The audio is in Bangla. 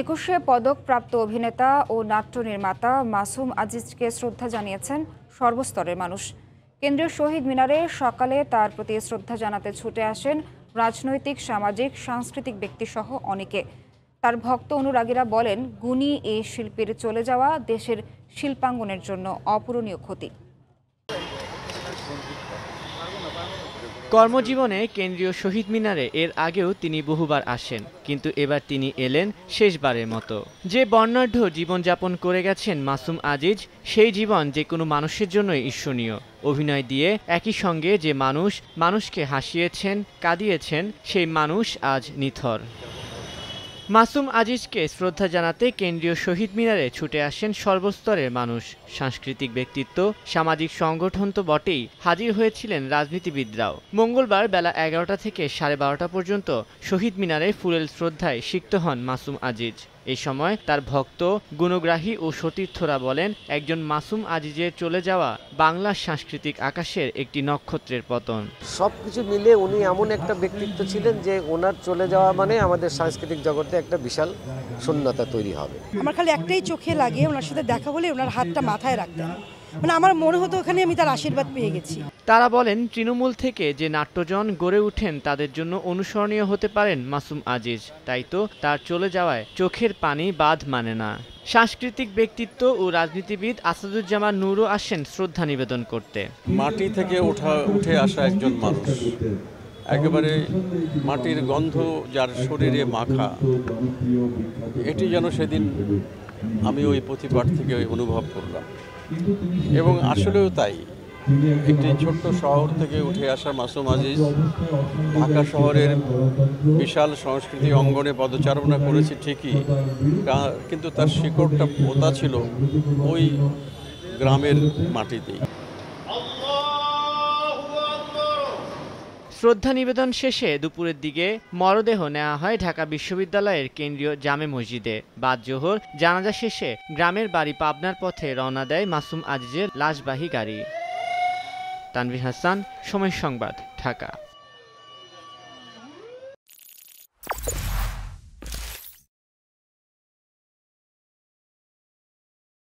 একুশে পদকপ্রাপ্ত অভিনেতা ও নাট্য নির্মাতা মাসুম আজিজকে শ্রদ্ধা জানিয়েছেন সর্বস্তরের মানুষ। কেন্দ্রীয় শহীদ মিনারে সকালে তার প্রতি শ্রদ্ধা জানাতে ছুটে আসেন রাজনৈতিক, সামাজিক, সাংস্কৃতিক ব্যক্তিসহ অনেকে। তার ভক্ত অনুরাগীরা বলেন, গুণী এই শিল্পীর চলে যাওয়া দেশের শিল্পাঙ্গনের জন্য অপূরণীয় ক্ষতি। কর্মজীবনে কেন্দ্রীয় শহীদ মিনারে এর আগেও তিনি বহুবার আসেন, কিন্তু এবার তিনি এলেন শেষবারের মতো। যে বর্ণাঢ্য জীবনযাপন করে গেছেন মাসুম আজিজ, সেই জীবন যে কোনো মানুষের জন্যই ঈর্ষণীয়। অভিনয় দিয়ে একই সঙ্গে যে মানুষ মানুষকে হাসিয়েছেন, কাঁদিয়েছেন, সেই মানুষ আজ নিথর। মাসুম আজিজকে শ্রদ্ধা জানাতে কেন্দ্রীয় শহীদ মিনারে ছুটে আসেন সর্বস্তরের মানুষ। সাংস্কৃতিক ব্যক্তিত্ব, সামাজিক সংগঠন তো বটেই, হাজির হয়েছিলেন রাজনীতিবিদরাও। মঙ্গলবার বেলা এগারোটা থেকে সাড়ে বারোটা পর্যন্ত শহীদ মিনারে ফুলেল শ্রদ্ধায় সিক্ত হন মাসুম আজিজ। এই সময় তার ভক্ত গুণগ্রাহী ও সতীর্থরা বলেন একজন মাসুম আজিজের চলে যাওয়া বাংলার সাংস্কৃতিক আকাশের একটি নক্ষত্রের পতন। সব কিছু মিলে উনি এমন একটা ব্যক্তিত্ব ছিলেন যে ওনার চলে যাওয়া মানে আমাদের সাংস্কৃতিক জগতে একটা বিশাল শূন্যতা তৈরি হবে। আমার খালি একটাই চোখে লাগে ওনার সাথে দেখা হলে ওনার হাতটা মাথায় রাখতেন। মানে আমার মনে হতো ওখানে আমি তার আশীর্বাদ পেয়ে গেছি। তারা বলেন তৃণমূল থেকে যে নাট্যজন গড়ে উঠেন তাদের জন্য অনুসরণীয় হতে পারেন মাসুম আজিজ। তাই তো তার চলে যাওয়ায় চোখের পানি বাঁধ মানে না। সাংস্কৃতিক ব্যক্তিত্ব ও রাজনীতিবিদ আসাদুজ্জামান নূরও আসেন শ্রদ্ধা নিবেদন করতে। মাটি থেকে ওঠা উঠে আসা একজন মানুষ। একেবারে মাটির গন্ধ যার শরীরে মাখা এটি যেন সেদিন আমি ওই প্রতিপাঠ থেকে অনুভব করলাম। এবং আসলেও তাই। একটি ছোট্ট শহর থেকে উঠে আসা মাসুম আজিজ ঢাকা শহরের বিশাল সংস্কৃতি অঙ্গনে পদচারণা করেছে ঠিকই। কিন্তু তার শিকড়টা পোতা ছিল ওই গ্রামের মাটিতেই। শ্রদ্ধা নিবেদন শেষে দুপুরের দিকে মরদেহ নেওয়া হয় ঢাকা বিশ্ববিদ্যালয়ের কেন্দ্রীয় জামে মসজিদে। বাদ জোহর, জানাজা শেষে গ্রামের বাড়ি পাবনার পথে রওনা দেয় মাসুম আজিজের লাশবাহী গাড়ি। তানভীর হাসান, সময় সংবাদ, ঢাকা।